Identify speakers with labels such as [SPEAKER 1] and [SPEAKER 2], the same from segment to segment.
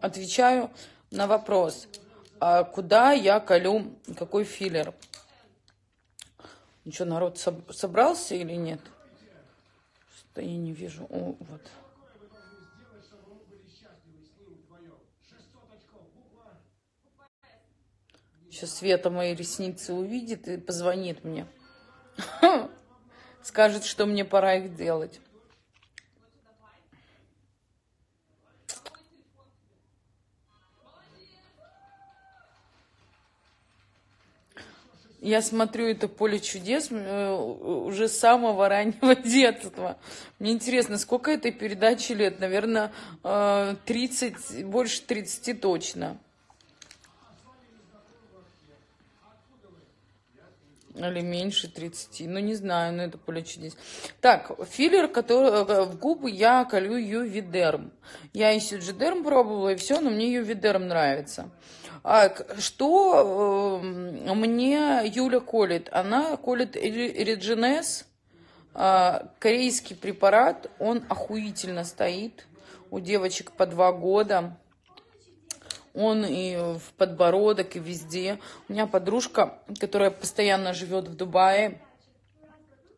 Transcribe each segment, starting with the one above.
[SPEAKER 1] отвечаю на вопрос, а куда я колю, какой филлер. Что, народ собрался или нет? Что я не вижу. О, вот. Сейчас Света мои ресницы увидит и позвонит мне. Скажет, что мне пора их делать. Я смотрю это поле чудес э, уже с самого раннего детства. Мне интересно, сколько этой передачи лет? Наверное, 30, э, больше 30 точно. Или меньше 30. Ну, не знаю, но это поле чудес. Так, филлер, который э, в губы я колю ювидерм. Я и сюджидерм пробовала, и все, но мне ювидерм нравится. А, что э, мне Юля колет? Она колет Реджинес, э, корейский препарат, он охуительно стоит. У девочек по два года он и в подбородок, и везде. У меня подружка, которая постоянно живет в Дубае, а,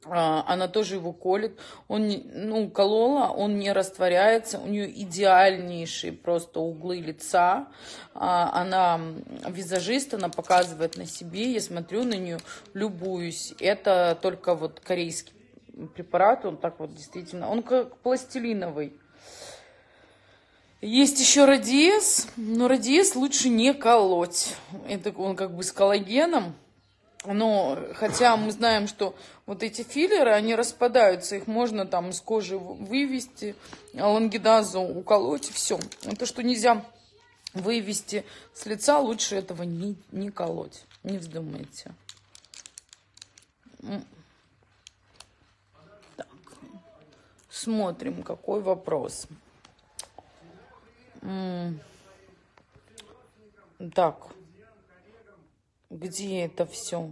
[SPEAKER 1] она тоже его колет. Он, ну, колола, он не растворяется, у нее идеальнейшие просто углы лица. А, она визажист, она показывает на себе, я смотрю на нее, любуюсь. Это только вот корейский препарат, он так вот действительно, он как пластилиновый. Есть еще радиес, но радиес лучше не колоть. Это он как бы с коллагеном. Но, хотя мы знаем, что вот эти филлеры, они распадаются, их можно там из кожи вывести, лангидазу уколоть, и все. То, что нельзя вывести с лица, лучше этого не, не колоть. Не вздумайте. Так. Смотрим, какой вопрос. Так. Где это все?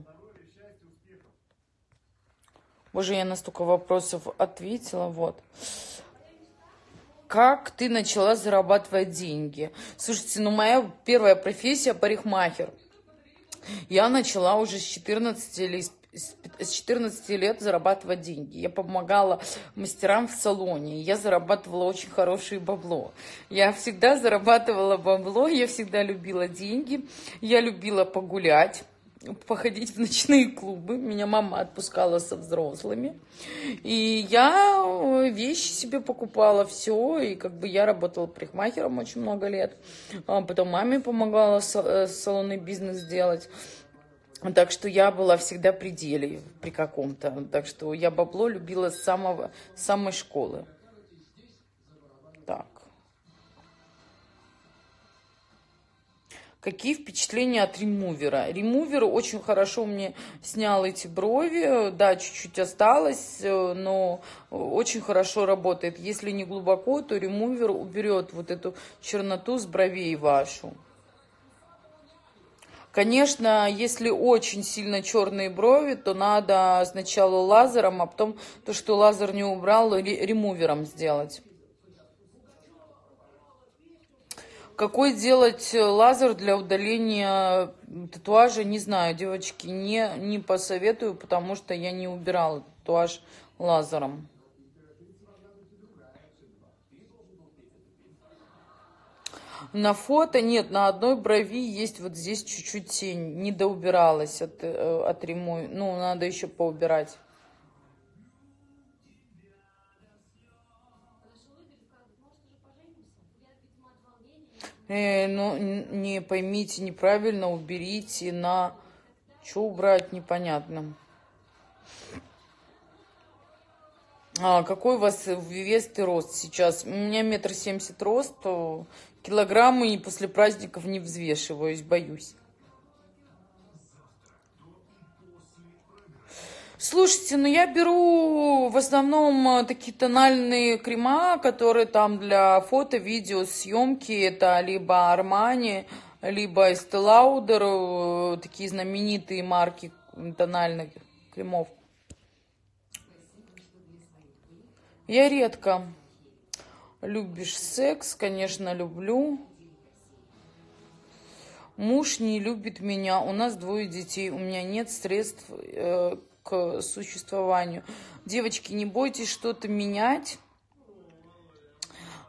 [SPEAKER 1] Боже, я на столько вопросов ответила. Вот. Как ты начала зарабатывать деньги? Слушайте, ну моя первая профессия парикмахер. Я начала уже с 14 или с 14 лет зарабатывать деньги. Я помогала мастерам в салоне. Я зарабатывала очень хорошее бабло. Я всегда зарабатывала бабло, я всегда любила деньги. Я любила погулять походить в ночные клубы. Меня мама отпускала со взрослыми. И я э, вещи себе покупала, все. И как бы я работала парикмахером очень много лет. А потом маме помогала э, салонный бизнес делать. Так что я была всегда при деле, при каком-то. Так что я бабло любила с самого, с самой школы. Так. Какие впечатления от ремувера? Ремувер очень хорошо мне снял эти брови. Да, чуть-чуть осталось, но очень хорошо работает. Если не глубоко, то ремувер уберет вот эту черноту с бровей вашу. Конечно, если очень сильно черные брови, то надо сначала лазером, а потом то, что лазер не убрал, ремувером сделать. Какой делать лазер для удаления татуажа, не знаю, девочки, не, не посоветую, потому что я не убирала татуаж лазером. На фото нет, на одной брови есть вот здесь чуть-чуть тень, не доубиралась от, э, от ремонта. Ну, надо еще поубирать. Э, ну, не поймите неправильно, уберите на... Что убрать, непонятно. А, какой у вас вес и рост сейчас? У меня метр семьдесят рост, килограммы и после праздников не взвешиваюсь, боюсь. Слушайте, ну я беру в основном э, такие тональные крема, которые там для фото, видео, съемки. Это либо Armani, либо Estee Lauder, э, такие знаменитые марки тональных кремов. Я редко. Любишь секс? Конечно, люблю. Муж не любит меня, у нас двое детей, у меня нет средств э, к существованию. Девочки, не бойтесь что-то менять.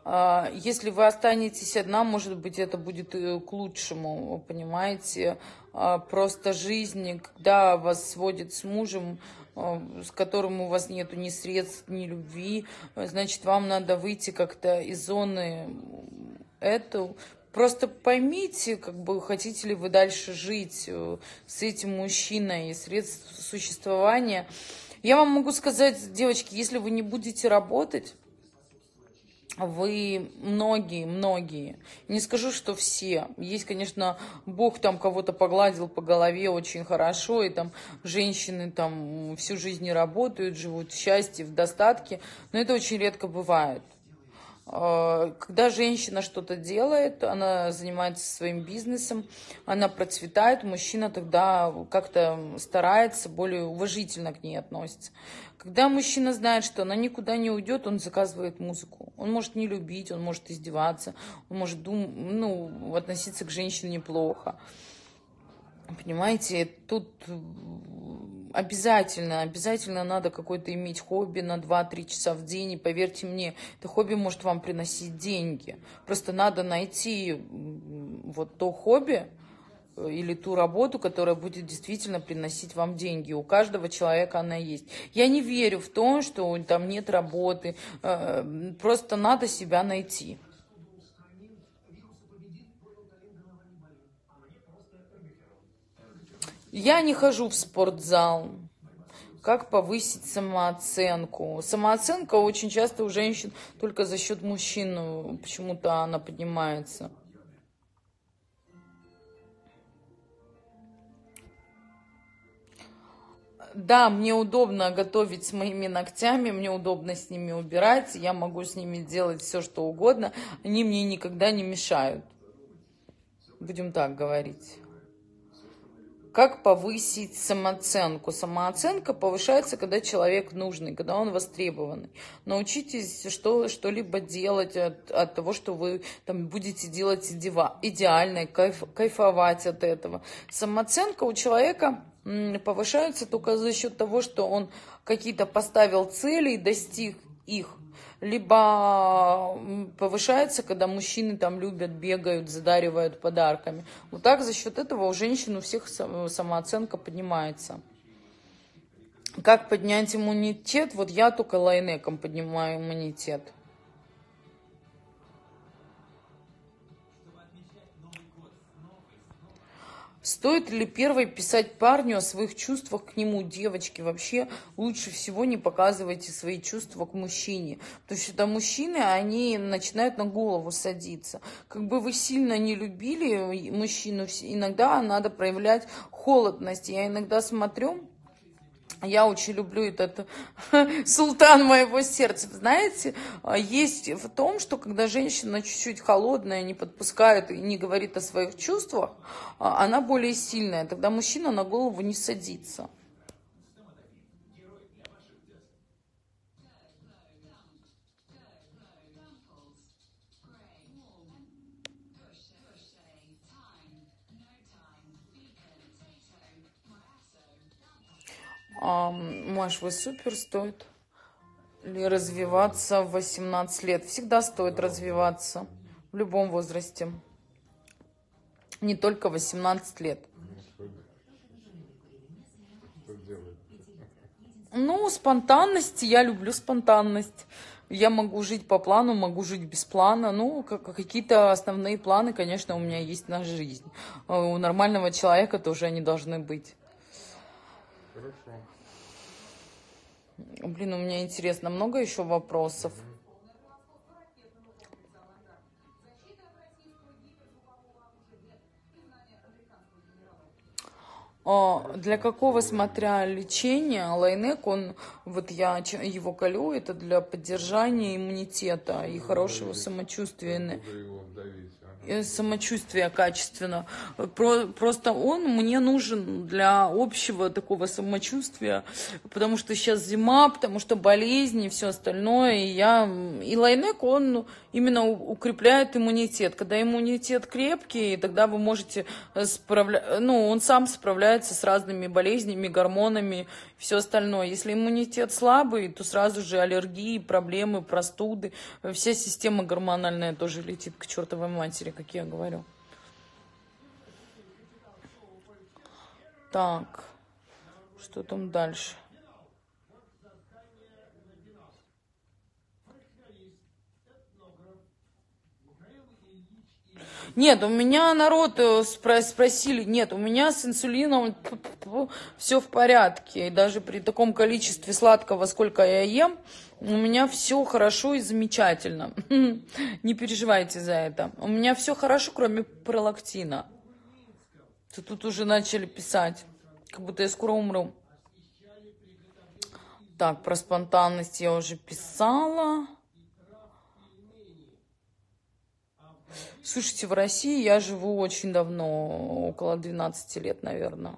[SPEAKER 1] Э, если вы останетесь одна, может быть, это будет к лучшему, понимаете? Э, просто жизнь, когда вас сводит с мужем, э, с которым у вас нету ни средств, ни любви, значит, вам надо выйти как-то из зоны эту, Просто поймите, как бы хотите ли вы дальше жить э, с этим мужчиной, средств существования. Я вам могу сказать, девочки, если вы не будете работать, вы многие, многие, не скажу, что все, есть, конечно, Бог там кого-то погладил по голове очень хорошо, и там женщины там всю жизнь работают, живут в счастье, в достатке, но это очень редко бывает. А, когда женщина что-то делает, она занимается своим бизнесом, она процветает, мужчина тогда как-то старается, более уважительно к ней относится. Когда мужчина знает, что она никуда не уйдет, он заказывает музыку. Он может не любить, он может издеваться, он может дум, ну, относиться к женщине неплохо. Понимаете, тут обязательно, обязательно надо какое-то иметь хобби на 2-3 часа в день. И поверьте мне, это хобби может вам приносить деньги. Просто надо найти вот то хобби э, или ту работу, которая будет действительно приносить вам деньги. У каждого человека она есть. Я не верю в то, что там нет работы. Э, просто надо себя найти. Я не хожу в спортзал. Как повысить самооценку? Самооценка очень часто у женщин только за счет мужчин ну, почему-то она поднимается. Да, мне удобно готовить с моими ногтями, мне удобно с ними убирать, я могу с ними делать все, что угодно, они мне никогда не мешают. Будем так говорить. Как повысить самооценку? Самооценка повышается, когда человек нужный, когда он востребованный. Научитесь что, что-либо делать от, от того, что вы там, будете делать идеально, кайф, кайфовать от этого. Самооценка у человека повышается только за счет того, что он какие-то поставил цели и достиг их либо повышается, когда мужчины там любят, бегают, задаривают подарками. Вот так за счет этого у женщин у всех самооценка поднимается. Как поднять иммунитет? Вот я только лайнеком поднимаю иммунитет. Стоит ли первой писать парню о своих чувствах к нему, девочки? Вообще лучше всего не показывайте свои чувства к мужчине. Потому что мужчины, они начинают на голову садиться. Как бы вы сильно не любили мужчину, иногда надо проявлять холодность. Я иногда смотрю, я очень люблю этот султан моего сердца. Знаете, а, есть в том, что когда женщина чуть-чуть холодная, не подпускает и не говорит о своих чувствах, а, она более сильная. Тогда мужчина на голову не садится. А, Маш, вы супер, стоит ли развиваться в 18 лет? Всегда стоит развиваться в любом возрасте. Не только 18 лет. Ну, спонтанность, я люблю спонтанность. Я могу жить по плану, могу жить без плана. Ну, какие-то основные планы, конечно, у меня есть на жизнь. У нормального человека тоже они должны быть. Хорошо. Блин, у меня интересно, много еще вопросов? Для какого, смотря лечения, лайнек, он, вот я его колю, это для поддержания иммунитета и хорошего самочувствия. Э, самочувствия качественно. Про, просто он мне нужен для общего такого самочувствия, потому что сейчас зима, потому что болезни и все остальное. И, я, и лайнек, он именно укрепляет иммунитет. Когда иммунитет крепкий, тогда вы можете справляться, ну, он сам справляется с разными болезнями, гормонами, все остальное. Если иммунитет слабый, то сразу же аллергии, проблемы, простуды, вся система гормональная тоже летит к чертовой матери, как я говорю. Так, что там дальше? Нет, у меня народ э, спросили, нет, у меня с инсулином все в порядке. И даже при таком количестве сладкого, сколько я ем, у меня все хорошо и замечательно. Не переживайте за это. У меня все хорошо, кроме пролактина. Тут уже начали писать, как будто я скоро умру. Так, про спонтанность я уже писала. Слушайте, в России я живу очень давно, около 12 лет, наверное.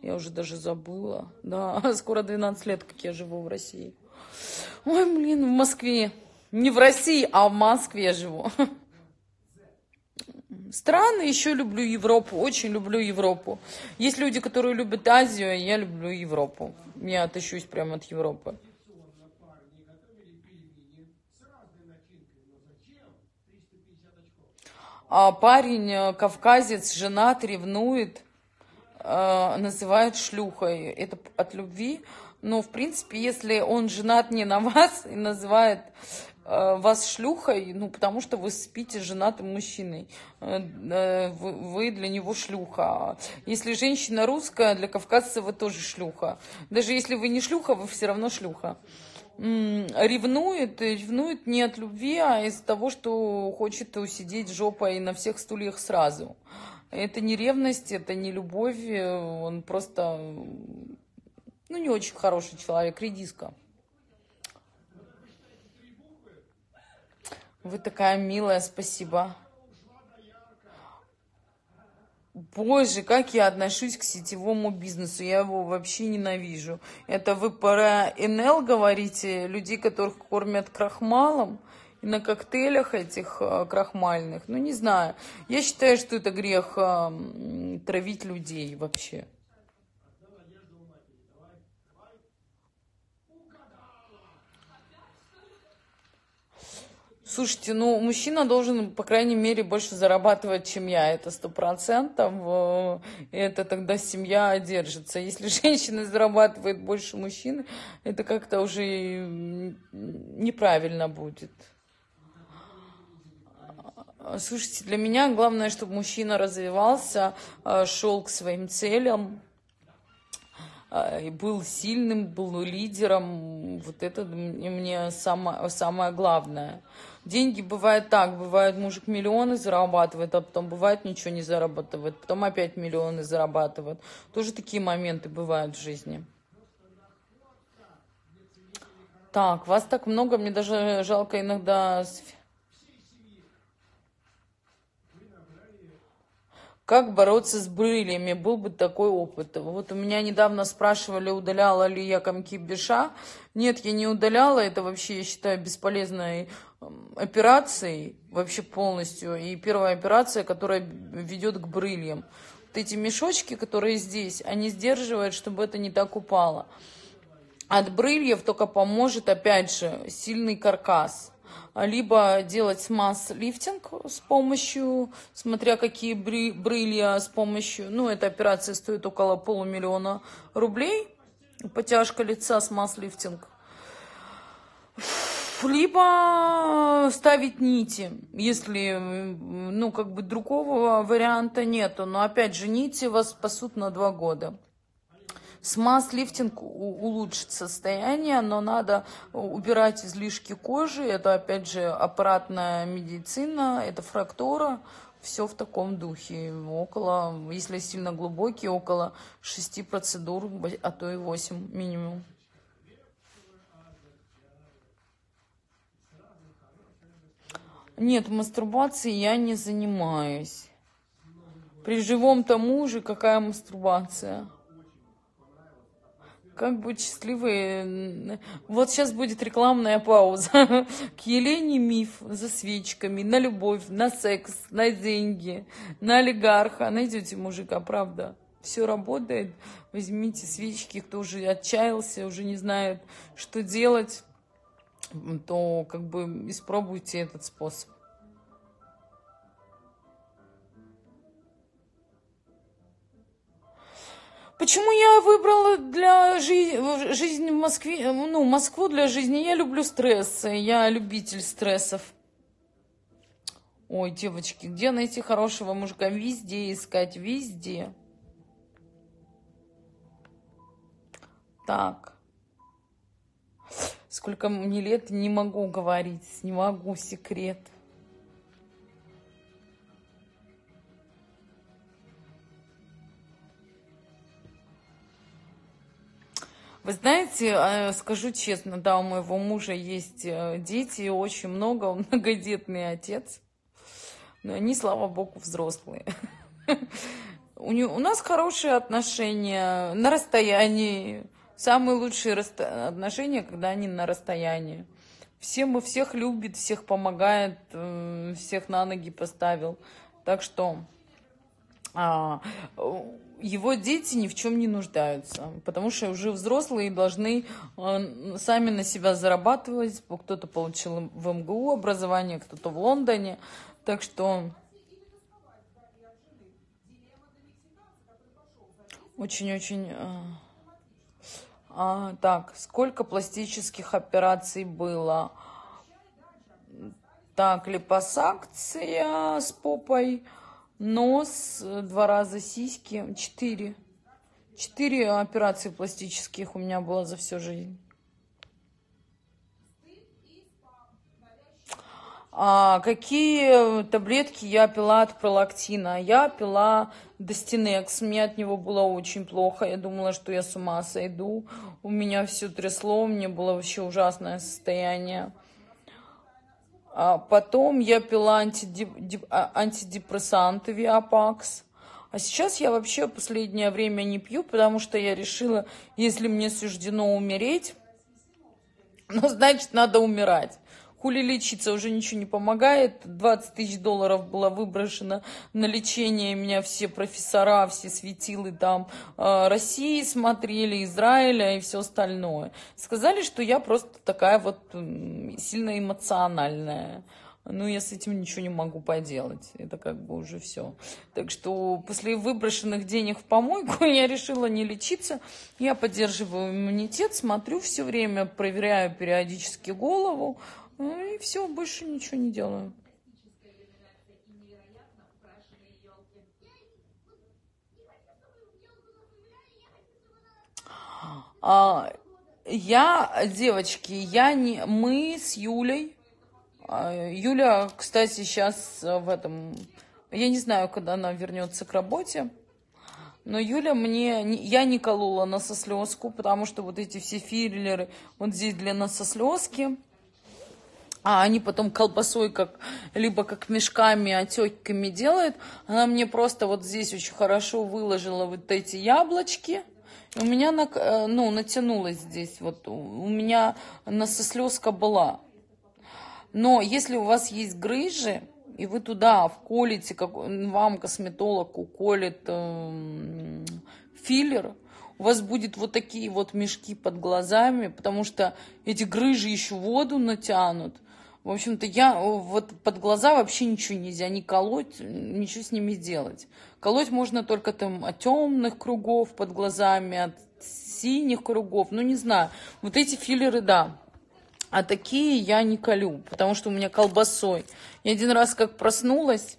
[SPEAKER 1] Я уже даже забыла. Да, скоро 12 лет, как я живу в России. Ой, блин, в Москве. Не в России, а в Москве живу. Странно, еще люблю Европу, очень люблю Европу. Есть люди, которые любят Азию, а я люблю Европу. Я отыщусь прямо от Европы. Парень, э, кавказец, женат, ревнует, э, называют шлюхой. Это от любви. Но, в принципе, если он женат не на вас и называет э, вас шлюхой, ну, потому что вы спите с женатым мужчиной. Вы для него шлюха. Если женщина русская, для кавказца вы тоже шлюха. Даже если вы не шлюха, вы все равно шлюха ревнует, ревнует не от любви, а из того, что хочет усидеть жопой на всех стульях сразу. Это не ревность, это не любовь, он просто, ну, не очень хороший человек, редиска. Вы такая милая, спасибо. Боже, как я отношусь к сетевому бизнесу. Я его вообще ненавижу. Это вы про НЛ говорите, людей, которых кормят крахмалом? И на коктейлях этих э, крахмальных? Ну, не знаю. Я считаю, что это грех э, травить людей вообще. Слушайте, ну, мужчина должен, по крайней мере, больше зарабатывать, чем я. Это сто процентов. Э, это тогда семья держится. Если женщина зарабатывает больше мужчины, это как-то уже неправильно будет. Слушайте, для меня главное, чтобы мужчина развивался, э, шел к своим целям, э, и был сильным, был лидером. Вот это мне самое, самое главное. Деньги бывает так, бывает мужик миллионы зарабатывает, а потом бывает ничего не зарабатывает, потом опять миллионы зарабатывает. Тоже такие моменты бывают в жизни. Так, вас так много, мне даже жалко иногда Как бороться с брылями? Был бы такой опыт. Вот у меня недавно спрашивали, удаляла ли я комки беша. Нет, я не удаляла. Это вообще, я считаю, бесполезной операцией вообще полностью. И первая операция, которая ведет к брыльям. Вот эти мешочки, которые здесь, они сдерживают, чтобы это не так упало. От брыльев только поможет, опять же, сильный каркас либо делать масс-лифтинг с помощью, смотря какие брылья с помощью, ну, эта операция стоит около полумиллиона рублей, потяжка лица с масс-лифтинг. Либо ставить нити, если, ну, как бы другого варианта нету. Но, опять же, нити вас спасут на два года. Смаз-лифтинг улучшит состояние, но надо убирать излишки кожи. Это, опять же, аппаратная медицина, это фрактура. Все в таком духе. Около, если сильно глубокий, около шести процедур, а то и восемь минимум. Нет, мастурбацией я не занимаюсь. При живом-то муже какая мастурбация? Как быть счастливой? Вот сейчас будет рекламная пауза. К Елене миф за свечками, на любовь, на секс, на деньги, на олигарха. Найдете мужика, правда. Все работает. Возьмите свечки, кто уже отчаялся, уже не знает, что делать, то как бы испробуйте этот способ. Почему я выбрала для жи- жизни в Москве, ну, Москву для жизни? Я люблю стрессы, я любитель стрессов. Ой, девочки, где найти хорошего мужика? Везде искать, везде. Так. Сколько мне лет, не могу говорить, не могу, секрет. Вы знаете, э, скажу честно, да, у моего мужа есть э, дети, очень много, он многодетный отец, но они, слава богу, взрослые. У нас хорошие отношения на расстоянии, самые лучшие отношения, когда они на расстоянии. Всем и всех любит, всех помогает, э, всех на ноги поставил. Так что а, его дети ни в чем не нуждаются, потому что уже взрослые должны э, сами на себя зарабатывать. Кто-то получил в МГУ образование, кто-то в Лондоне. Так что очень-очень... А, так, сколько пластических операций было? Так, липосакция с попой нос, два раза сиськи, четыре. Четыре операции пластических у меня было за всю жизнь. А какие таблетки я пила от пролактина? Я пила Достинекс, мне от него было очень плохо, я думала, что я с ума сойду. У меня все трясло, у меня было вообще ужасное состояние. А потом я пила антидеп... А, антидепрессанты Виапакс. А сейчас я вообще последнее время не пью, потому что я решила, если мне суждено умереть, ну, значит, надо умирать хули лечиться, уже ничего не помогает. 20 тысяч долларов было выброшено на лечение. Меня все профессора, все светилы там э, России смотрели, Израиля и все остальное. Сказали, что я просто такая вот сильно эмоциональная. Ну, я с этим ничего не могу поделать. Это как бы уже все. Так что после выброшенных денег в помойку я решила не лечиться. Я поддерживаю иммунитет, смотрю все время, проверяю периодически голову. Ну и все, больше ничего не делаю. А, я, девочки, я не, мы с Юлей, а, Юля, кстати, сейчас в этом, я не знаю, когда она вернется к работе, но Юля мне, я не колола носослезку, потому что вот эти все филлеры, вот здесь для носослезки, а они потом колбасой как либо как мешками, отеками делают. Она мне просто вот здесь очень хорошо выложила вот эти яблочки. У меня на, э, ну, натянулась здесь, вот у меня насослезка была. Но если у вас есть грыжи, и вы туда вколите, как вам косметолог уколет э, филлер, у вас будет вот такие вот мешки под глазами, потому что эти грыжи еще воду натянут. В общем-то, я вот под глаза вообще ничего нельзя не колоть, ничего с ними сделать. Колоть можно только там от темных кругов под глазами, от синих кругов, ну не знаю. Вот эти филлеры, да. А такие я не колю, потому что у меня колбасой. Я один раз как проснулась,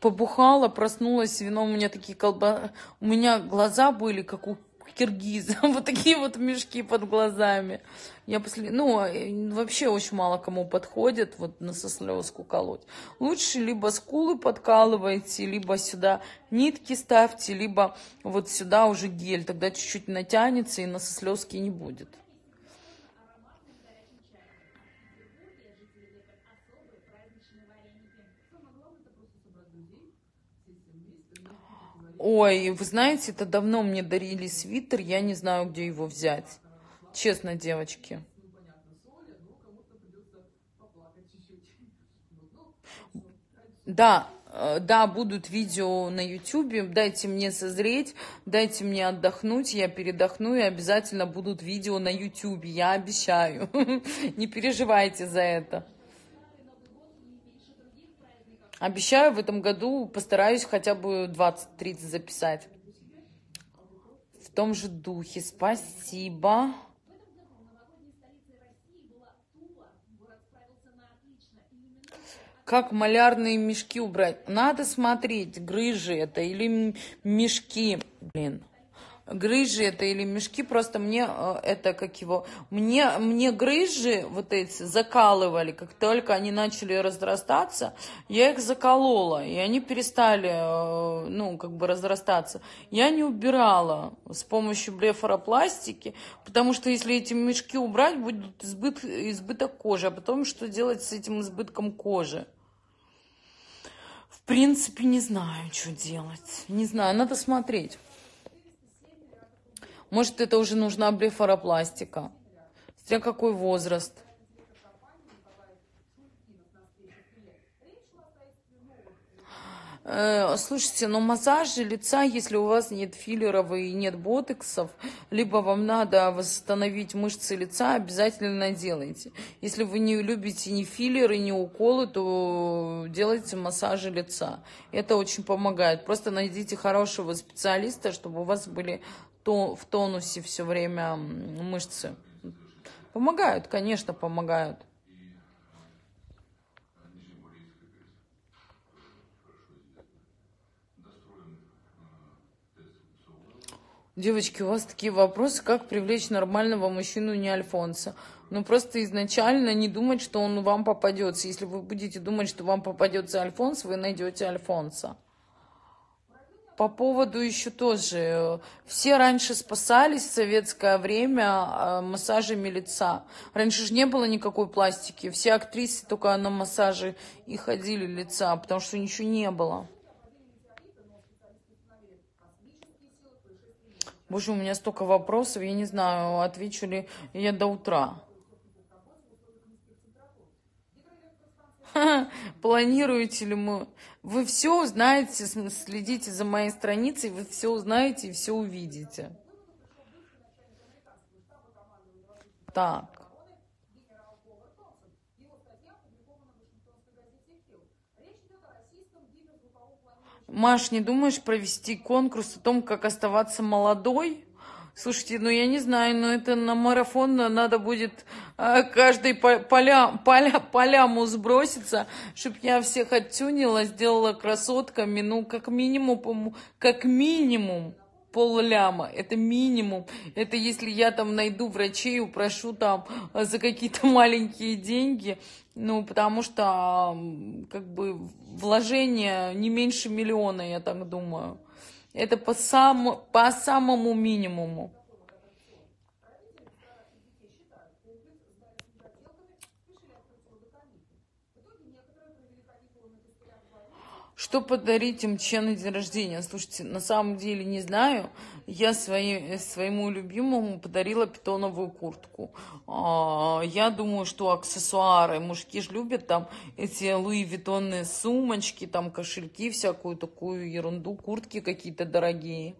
[SPEAKER 1] побухала, проснулась, вино у меня такие колба... У меня глаза были, как у киргиза, вот такие вот мешки под глазами. Я после, ну, вообще очень мало кому подходит вот на сослезку колоть. Лучше либо скулы подкалывайте, либо сюда нитки ставьте, либо вот сюда уже гель, тогда чуть-чуть натянется и на сослезки не будет. Ой, вы знаете, это давно мне дарили свитер, я не знаю, где его взять. Честно, девочки. Да, э, да, будут видео на YouTube, дайте мне созреть, дайте мне отдохнуть, я передохну, и обязательно будут видео на YouTube, я обещаю. Не переживайте за это. Обещаю, в этом году постараюсь хотя бы 20-30 записать. В том же духе. Спасибо. Как малярные мешки убрать? Надо смотреть, грыжи это или мешки. Блин грыжи это или мешки, просто мне э, это как его, мне, мне грыжи вот эти закалывали, как только они начали разрастаться, я их заколола, и они перестали, э, ну, как бы разрастаться. Я не убирала с помощью блефаропластики, потому что если эти мешки убрать, будет избыт, избыток кожи, а потом что делать с этим избытком кожи? В принципе, не знаю, что делать. Не знаю, надо смотреть. Может, это уже нужна блефаропластика. Смотря какой возраст. Э, слушайте, но массажи лица, если у вас нет филлеров и нет ботексов, либо вам надо восстановить мышцы лица, обязательно делайте. Если вы не любите ни филлеры, ни уколы, то делайте массажи лица. Это очень помогает. Просто найдите хорошего специалиста, чтобы у вас были то, в тонусе все время мышцы. Помогают, конечно, помогают. Девочки, у вас такие вопросы, как привлечь нормального мужчину, не Альфонса? Ну, просто изначально не думать, что он вам попадется. Если вы будете думать, что вам попадется Альфонс, вы найдете Альфонса. По поводу еще тоже, все раньше спасались в советское время э, массажами лица. Раньше же не было никакой пластики, все актрисы только на массажи и ходили лица, потому что ничего не было. Боже, у меня столько вопросов, я не знаю, отвечу ли я до утра. Планируете ли мы? Вы все узнаете, следите за моей страницей, вы все узнаете и все увидите. Так. Маш, не думаешь провести конкурс о том, как оставаться молодой? Слушайте, ну я не знаю, но это на марафон надо будет э, каждый по, поля, поля, поляму сброситься, чтобы я всех оттюнила, сделала красотками, ну как минимум, как минимум полляма, это минимум. Это если я там найду врачей, упрошу там за какие-то маленькие деньги, ну, потому что как бы вложение не меньше миллиона, я так думаю. Это по, сам, по самому минимуму. Что подарить МЧ на день рождения? Слушайте, на самом деле не знаю. Я своей, своему любимому подарила питоновую куртку. А, я думаю, что аксессуары. Мужики же любят там эти Луи Виттонные сумочки, там кошельки, всякую такую ерунду, куртки какие-то дорогие.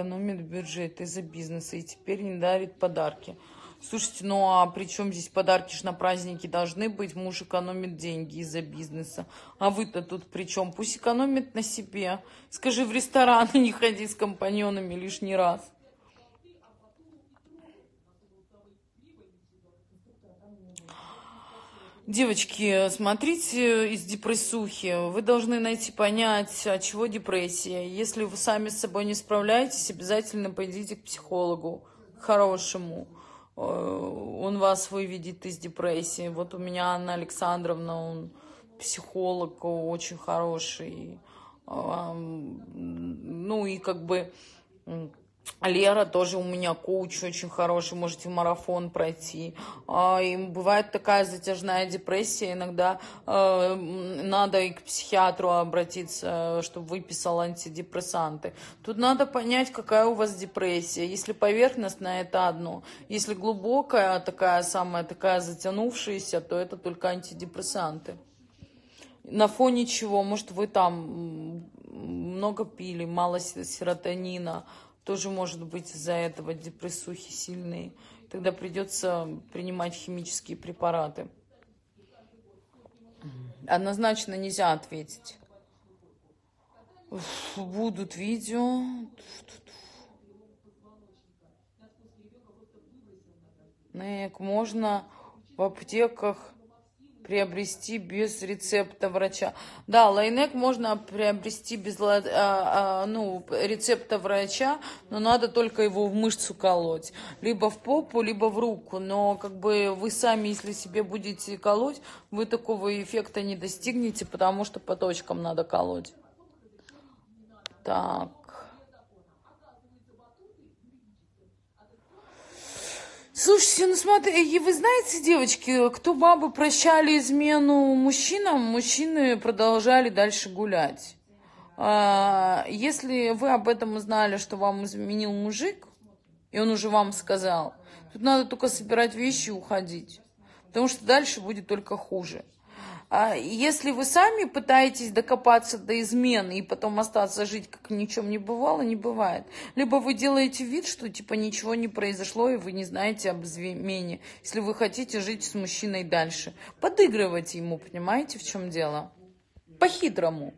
[SPEAKER 1] экономит бюджет из-за бизнеса и теперь не дарит подарки. Слушайте, ну а при чем здесь подарки ж на праздники должны быть? Муж экономит деньги из-за бизнеса. А вы-то тут при чем? Пусть экономит на себе. Скажи, в рестораны не ходи с компаньонами лишний раз. Девочки, смотрите из депрессухи. Вы должны найти, понять, от чего депрессия. Если вы сами с собой не справляетесь, обязательно пойдите к психологу хорошему. Э, он вас выведет из депрессии. Вот у меня Анна Александровна, он психолог очень хороший. Ну и как бы Лера тоже у меня коуч очень хороший, можете марафон пройти. А, и бывает такая затяжная депрессия, иногда э, надо и к психиатру обратиться, чтобы выписал антидепрессанты. Тут надо понять, какая у вас депрессия. Если поверхностная, это одно. Если глубокая, такая самая такая затянувшаяся, то это только антидепрессанты. На фоне чего? Может, вы там много пили, мало серотонина, тоже может быть из-за этого депрессухи сильные. Тогда придется принимать химические препараты. Однозначно нельзя ответить. Будут видео. Можно в аптеках приобрести без рецепта врача. Да, лайнек можно приобрести без а, а, ну, рецепта врача, но надо только его в мышцу колоть. Либо в попу, либо в руку. Но как бы вы сами, если себе будете колоть, вы такого эффекта не достигнете, потому что по точкам надо колоть. Так. Слушайте, ну смотри, вы знаете, девочки, кто бабы прощали измену мужчинам, мужчины продолжали дальше гулять. А, если вы об этом узнали, что вам изменил мужик, и он уже вам сказал, тут надо только собирать вещи и уходить, потому что дальше будет только хуже. А если вы сами пытаетесь докопаться до измены и потом остаться жить, как ни чем не бывало, не бывает. Либо вы делаете вид, что типа ничего не произошло, и вы не знаете об измене, если вы хотите жить с мужчиной дальше. Подыгрывайте ему, понимаете, в чем дело? По-хитрому.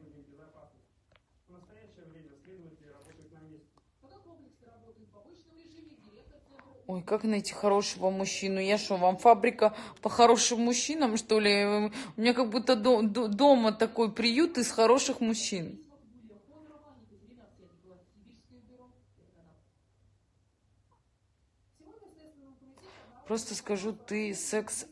[SPEAKER 1] Ой, как найти хорошего мужчину? Я что, вам фабрика по хорошим мужчинам, что ли? У меня как будто до, до, дома такой приют из хороших мужчин. Просто скажу, ты секс...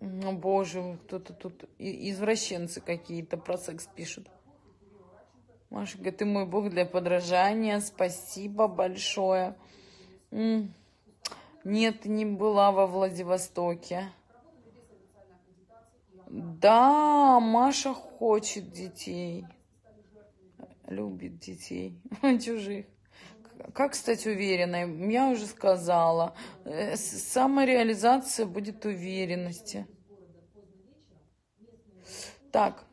[SPEAKER 1] О, боже, кто-то тут извращенцы какие-то про секс пишут. Машенька, ты мой бог для подражания. Спасибо большое. Нет, не была во Владивостоке. Да, Маша хочет детей. Любит детей. Чужих. Как стать уверенной? Я уже сказала. Э, самореализация будет уверенности. Так,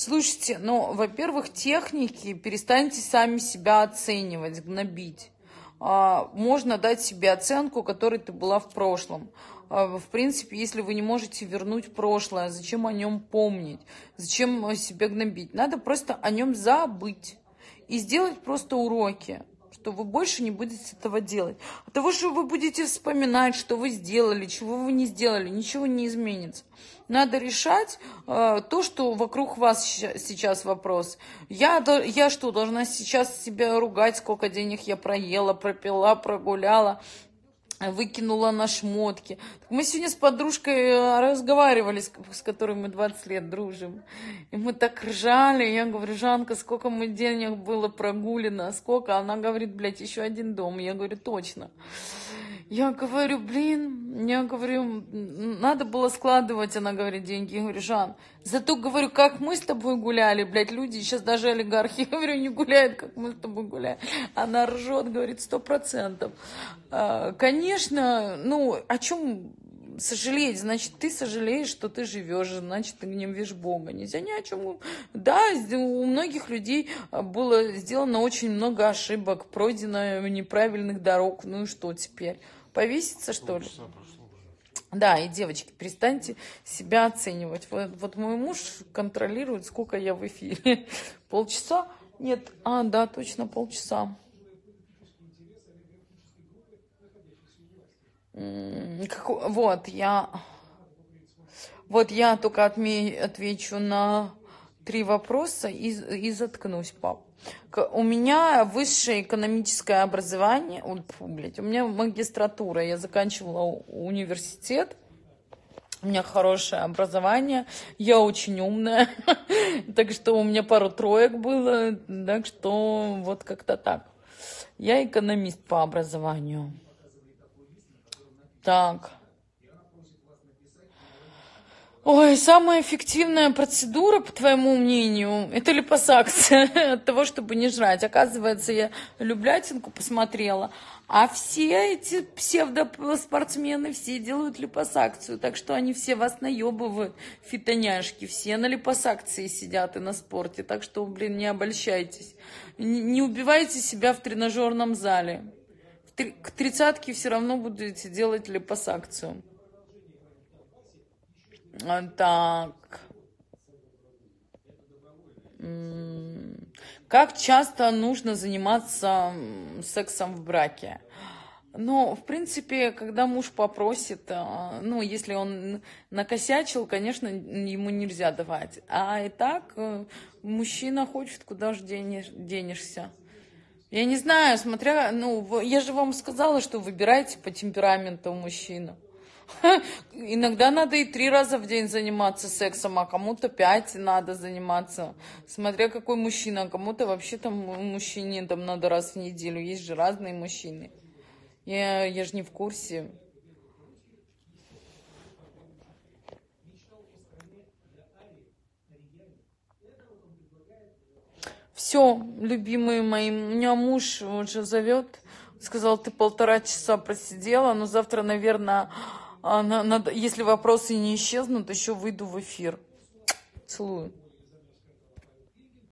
[SPEAKER 1] Слушайте, ну, во-первых, техники, перестаньте сами себя оценивать, гнобить. А, можно дать себе оценку, которой ты была в прошлом. А, в принципе, если вы не можете вернуть прошлое, зачем о нем помнить? Зачем себя гнобить? Надо просто о нем забыть и сделать просто уроки что вы больше не будете этого делать. От того, что вы будете вспоминать, что вы сделали, чего вы не сделали, ничего не изменится. Надо решать э, то, что вокруг вас сейчас вопрос. Я, я что, должна сейчас себя ругать, сколько денег я проела, пропила, прогуляла, выкинула на шмотки. Мы сегодня с подружкой э, разговаривали, с, которой мы 20 лет дружим. И мы так ржали. Я говорю, Жанка, сколько мы денег было прогулено, сколько? Она говорит, блядь, еще один дом. Я говорю, точно. Я говорю, блин, я говорю, надо было складывать, она говорит, деньги. Я говорю, Жан, зато говорю, как мы с тобой гуляли, блядь, люди, сейчас даже олигархи, я говорю, не гуляют, как мы с тобой гуляем. Она ржет, говорит, сто процентов. А, конечно, ну, о чем сожалеть, значит, ты сожалеешь, что ты живешь, значит, ты гневишь Бога. Нельзя ни о чем. Да, у многих людей было сделано очень много ошибок, пройдено неправильных дорог. Ну и что теперь? Повеситься, что ли? Да, и девочки, перестаньте себя оценивать. Вот, вот мой муж контролирует, сколько я в эфире. Полчаса? Нет, а, да, точно полчаса. Вот, я... Вот я только отме... отвечу на три вопроса и, и заткнусь, пап. У меня высшее экономическое образование, ой, фу, блядь, у меня магистратура, я заканчивала университет, У меня хорошее образование, я очень умная, так что у меня пару троек было, так что вот как-то так. Я экономист по образованию. Так. Ой, самая эффективная процедура, по твоему мнению, это липосакция от того, чтобы не жрать. Оказывается, я люблятинку посмотрела, а все эти псевдоспортсмены все делают липосакцию, так что они все вас наебывают, фитоняшки, все на липосакции сидят и на спорте, так что, блин, не обольщайтесь. Не убивайте себя в тренажерном зале. К тридцатке все равно будете делать липосакцию. Так. Как часто нужно заниматься сексом в браке? Ну, в принципе, когда муж попросит, а, ну, если он накосячил, конечно, ему нельзя давать. А и так, э, мужчина хочет, куда же денешь, денешься. Я не знаю, смотря, ну, я же вам сказала, что выбирайте по темпераменту мужчину. Иногда надо и три раза в день заниматься сексом, а кому-то пять надо заниматься. Смотря какой мужчина, а кому-то вообще там мужчине там надо раз в неделю. Есть же разные мужчины. Я, я же не в курсе. Все, любимые мои, у меня муж уже зовет. Сказал, ты полтора часа просидела, но завтра, наверное, а, надо, если вопросы не исчезнут, еще выйду в эфир. Целую.